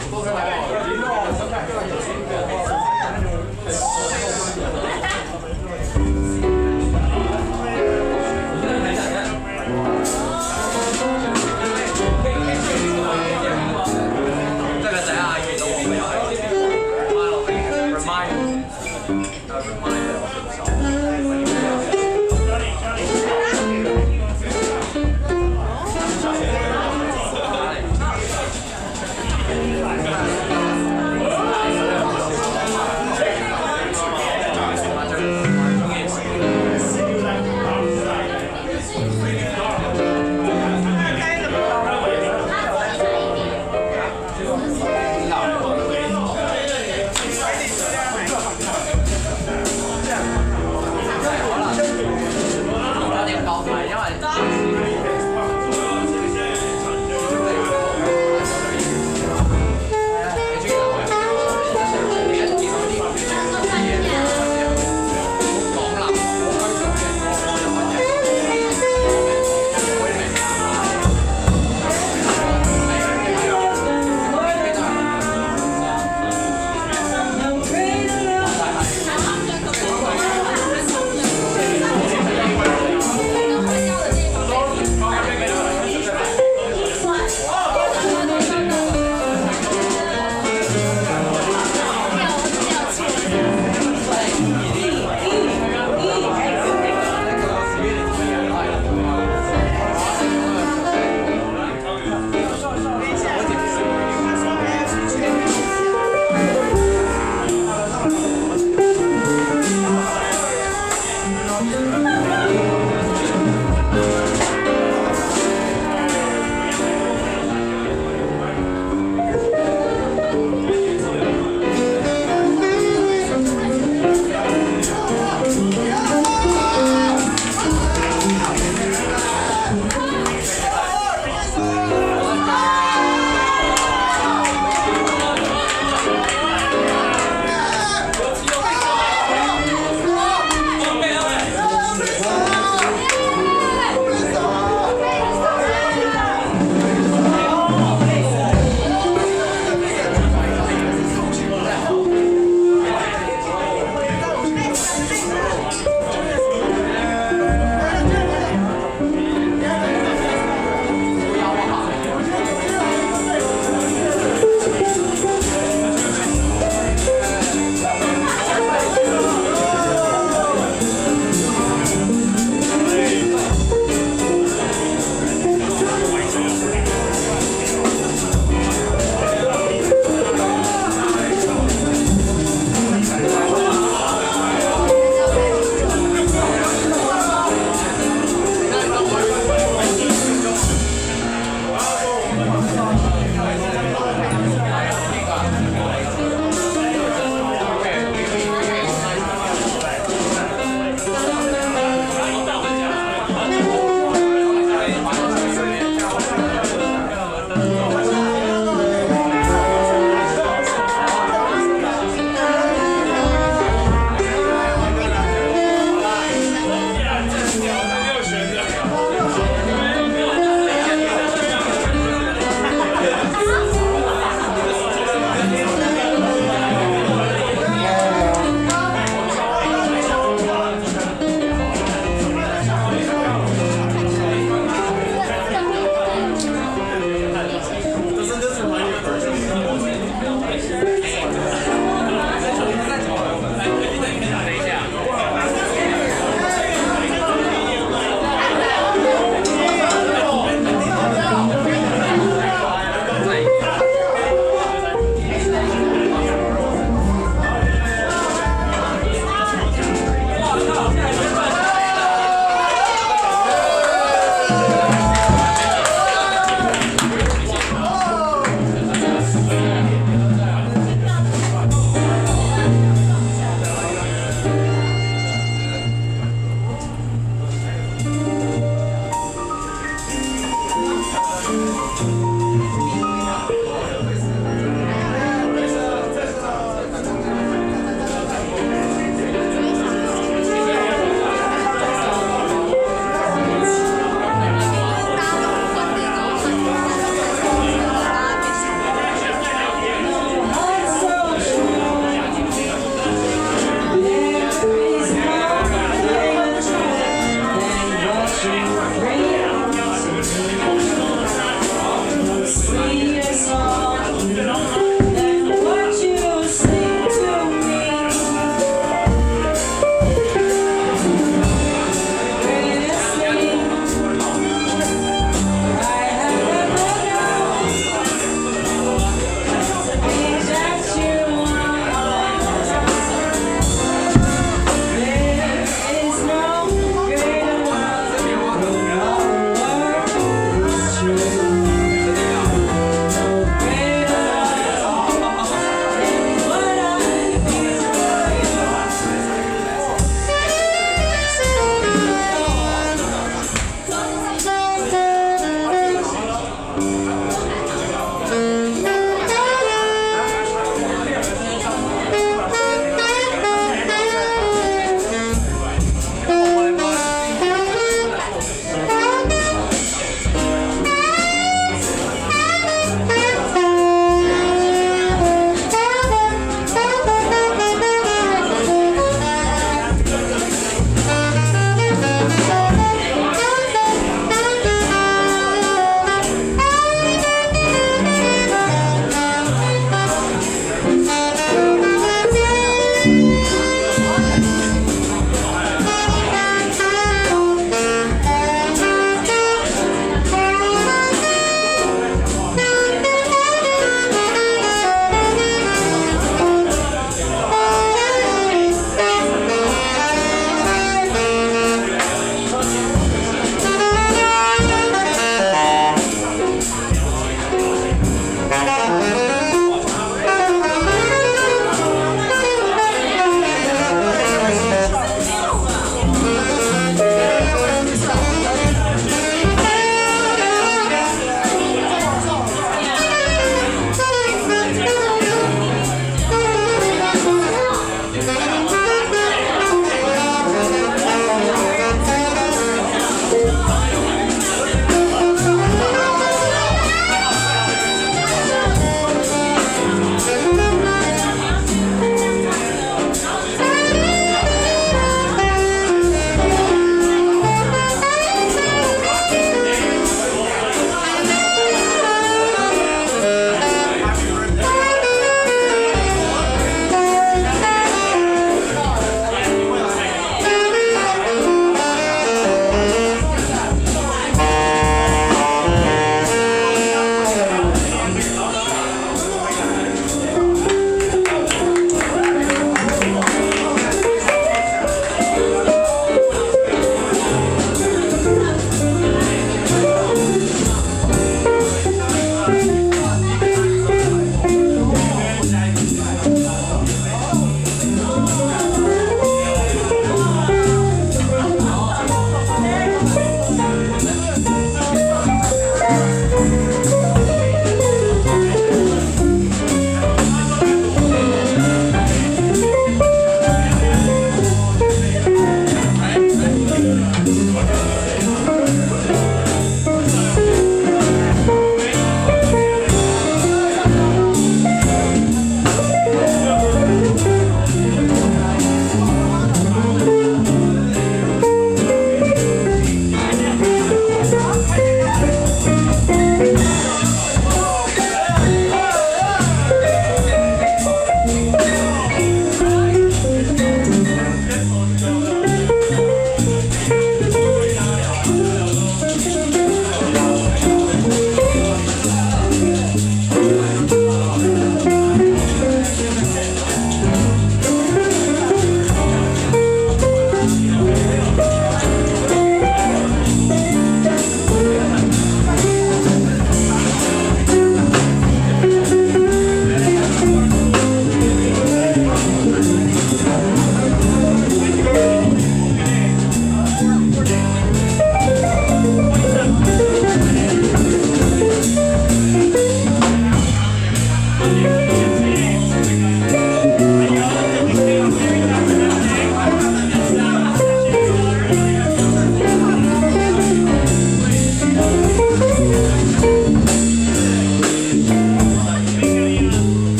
这